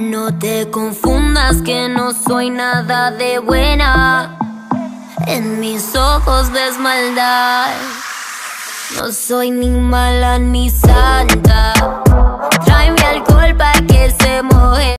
No te confundas que no soy nada de buena. En mis ojos ves maldad. No soy ni mala ni santa.